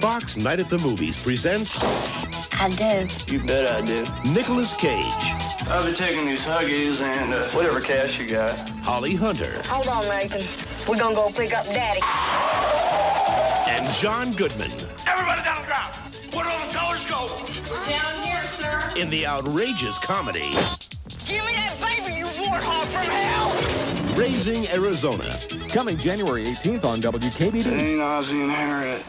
Fox Night at the Movies presents I do. You bet I do. Nicolas Cage, I'll be taking these Huggies and uh, whatever cash you got. Holly Hunter, Hold on, Nathan. We're gonna go pick up Daddy. and John Goodman Everybody down on the ground. Where do all the tellers go? Down here, sir. in the outrageous comedy Give me that baby, you warthog from hell! Raising Arizona. Coming January 18th on WKBD. Ain't Ozzie and Harriet.